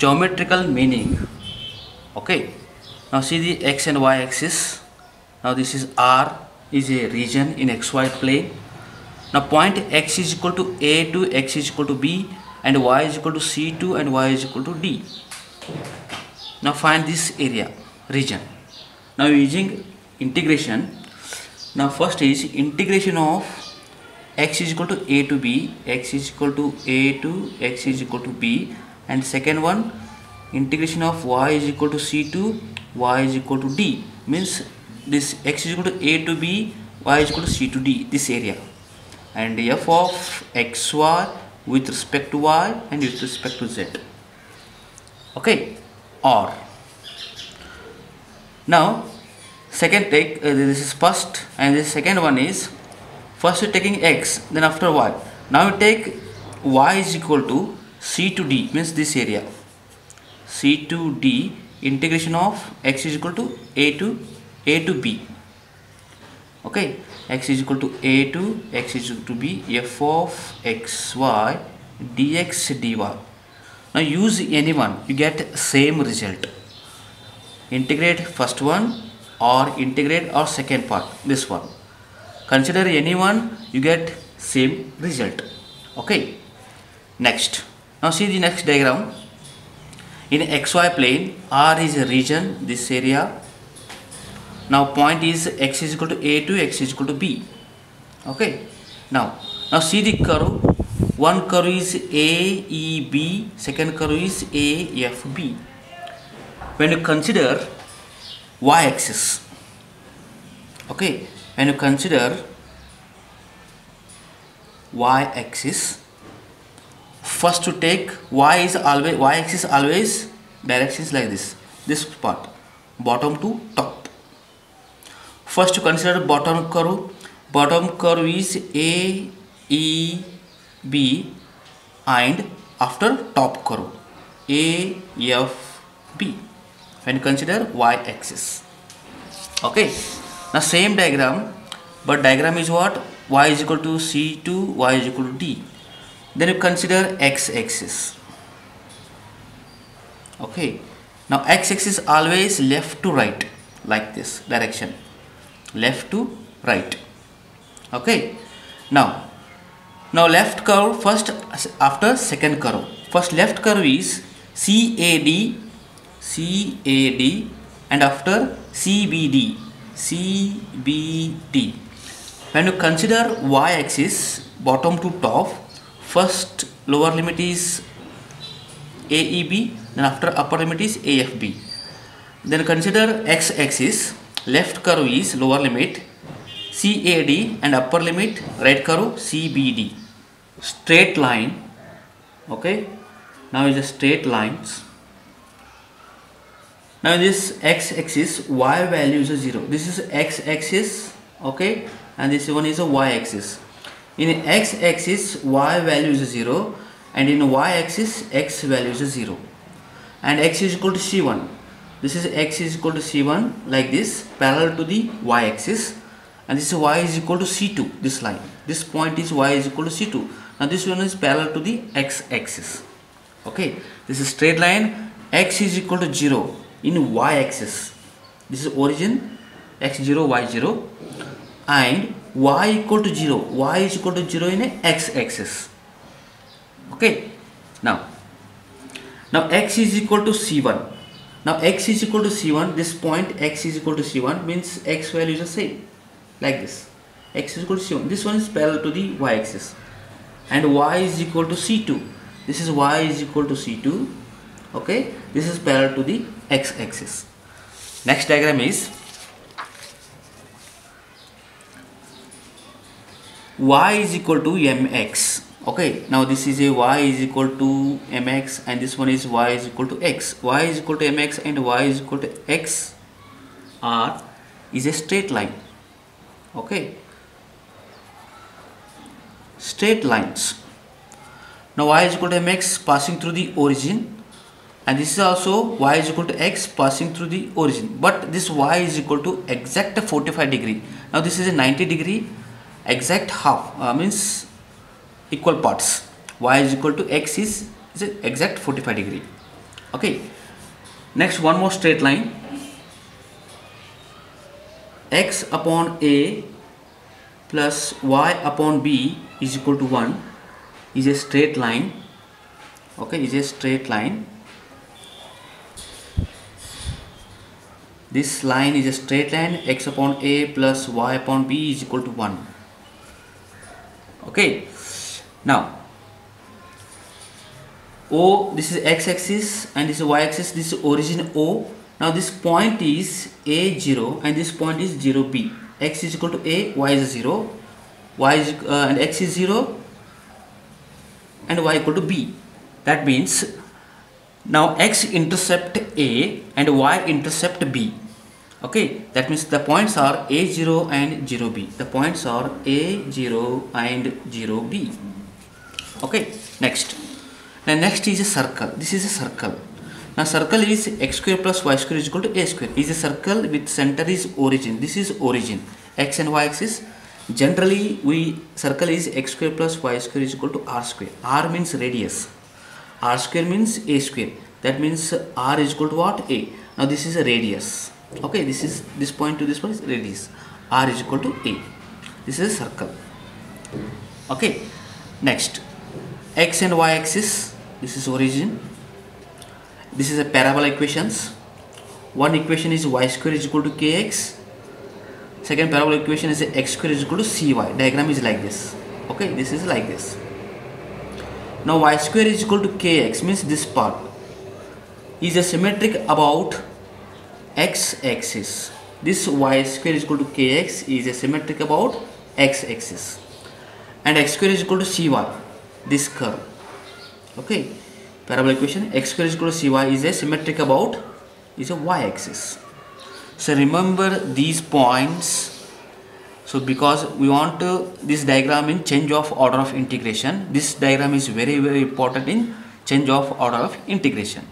geometrical meaning. Okay. Now see the x and y axis. Now this is r is a region in xy plane. Now point x is equal to a to x is equal to b and y is equal to c2 and y is equal to d. Now find this area region. Now using integration. Now first is integration of x is equal to a to b x is equal to a to x is equal to b and second one integration of y is equal to c to y is equal to d. Means this x is equal to a to b y is equal to c to d this area. And f of xy with respect to y and with respect to z. Okay or. Now second take uh, this is first and the second one is first you're taking x then after y. Now you take y is equal to c to d means this area. C to d integration of x is equal to a to a to b. Okay? X is equal to a to x is equal to b f of xy dx dy now use any one you get same result. Integrate first one or integrate or second part this one. Consider any one you get same result. Okay? Next now see the next diagram. In xy plane r is a region this area. Now point is x is equal to a to x is equal to b. Okay? Now now see the curve. One curve is aeb second curve is afb when you consider y axis okay? When you consider y axis first to take y is always y axis always directions like this this part bottom to top first to consider bottom curve bottom curve is a e b and after top curve a f b when consider y axis okay now same diagram but diagram is what y is equal to c to y is equal to d then you consider x axis okay. Now x axis always left to right like this direction. Left to right. Okay. Now now left curve first after second curve. First left curve is CAD CAD and after CBD CBD when you consider y axis bottom to top first lower limit is AEB then after upper limit is AFB then consider x axis left curve is lower limit CAD and upper limit right curve CBD straight line okay? Now is a straight lines. Now this x axis y value is a 0 this is x axis okay? And this one is a y axis in x axis y value is 0 and in y axis x value is 0 and x is equal to c1 this is x is equal to c1 like this parallel to the y axis. And this is y is equal to c2 this line. This point is y is equal to c2 now this one is parallel to the x axis. Okay this is straight line. X is equal to 0 in y axis. This is origin. X0 y0 and y equal to 0 y is equal to 0 in a x axis. Okay? Now now x is equal to c1 now x is equal to c1 this point x is equal to c1 means x value is the same. Like this. x is equal to c1 this one is parallel to the y axis. And y is equal to c2 this is y is equal to c2 okay? This is parallel to the x axis. Next diagram is y is equal to mx. Okay now this is a y is equal to mx and this one is y is equal to x. y is equal to mx and y is equal to x r is a straight line. Okay straight lines. Now y is equal to mx passing through the origin and this is also y is equal to x passing through the origin. But this y is equal to exact 45 degree. Now this is a 90 degree exact half uh, means equal parts. Y is equal to x is, is exact? 45 degree. Okay. Next one more straight line. X upon a plus y upon b is equal to 1 is a straight line. Okay is a straight line. This line is a straight line. X upon a plus y upon b is equal to 1 okay. Now o this is x axis and this is y axis. This is origin o. Now this point is a0 and this point is 0b x is equal to a y is 0 y is uh, and x is 0 and y equal to b. That means now x intercept a and y intercept b okay that means the points are a0 and 0b the points are a0 and 0b okay next. Now next is a circle. This is a circle. Now circle is x square plus y square is equal to a square. Is a circle with center is origin. This is origin. X and y axis. Generally we circle is x square plus y square is equal to r square. R means radius. R square means a square. That means r is equal to what? A. Now this is a radius okay this is this point to this point is radius. R is equal to a. This is a circle. Okay next. X and y axis this is origin. This is a parabola equations. One equation is y square is equal to kx second parabola equation is x square is equal to cy diagram is like this. Okay this is like this. Now y square is equal to kx means this part. Is a symmetric about x axis this y square is equal to kx is a symmetric about x axis and x square is equal to cy this curve. Okay? Parabola equation. X square is equal to cy is a symmetric about is a y axis so remember these points. So because we want uh, this diagram in change of order of integration. This diagram is very very important in change of order of integration